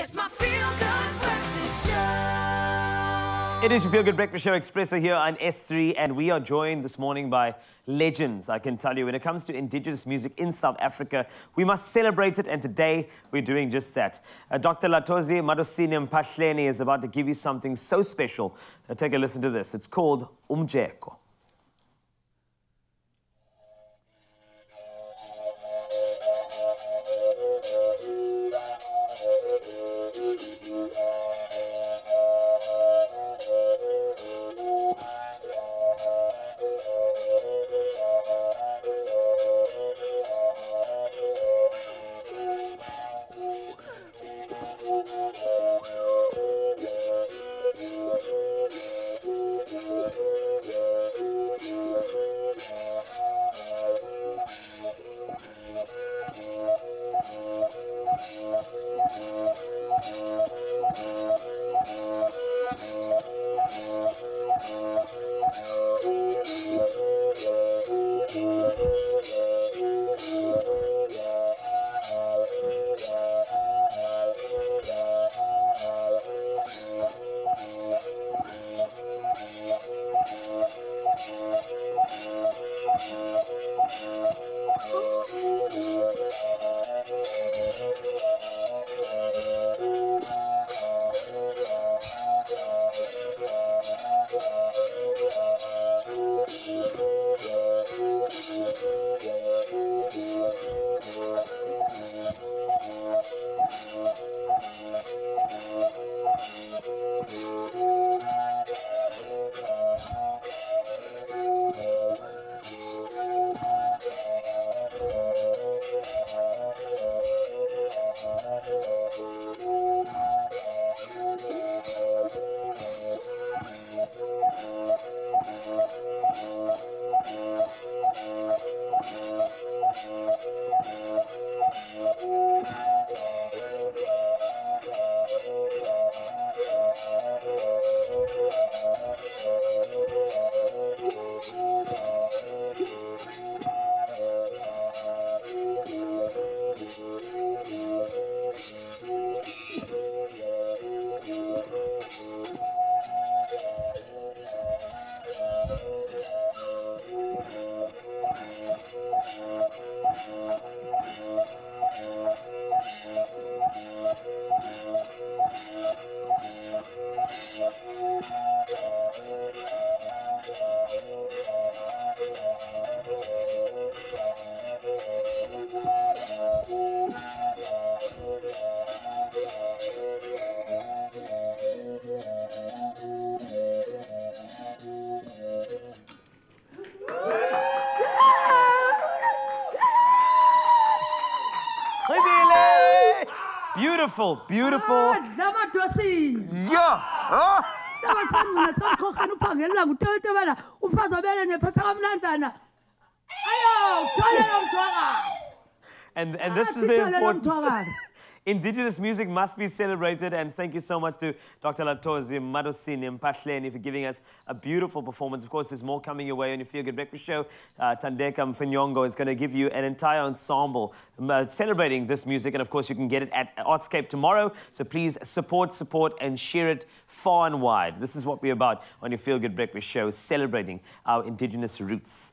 It's my feel good breakfast show. It is your Feel Good Breakfast Show Expresso here on S3, and we are joined this morning by legends, I can tell you. When it comes to indigenous music in South Africa, we must celebrate it, and today we're doing just that. Uh, Dr. Latozi Madosini Mpahleni is about to give you something so special. Uh, take a listen to this. It's called Umjeko. Oh, Beautiful, beautiful. Yeah. Oh. sabathangcina samkhokhana uphangelela ngutete bana umfazi wabele nephatha kamnandana ayo utholela mthwakazi And, and this is Ah, the Tito Lelo importance. Indigenous music must be celebrated, and thank you so much to Dr. Latozi Madosini Mpahleni for giving us a beautiful performance. Of course, there's more coming your way on your Feel Good Breakfast Show. Uh, Tandeka Mfanyongo is going to give you an entire ensemble uh, celebrating this music, and of course, you can get it at Artscape tomorrow. So please support, support, and share it far and wide. This is what we're about on your Feel Good Breakfast Show, celebrating our Indigenous roots.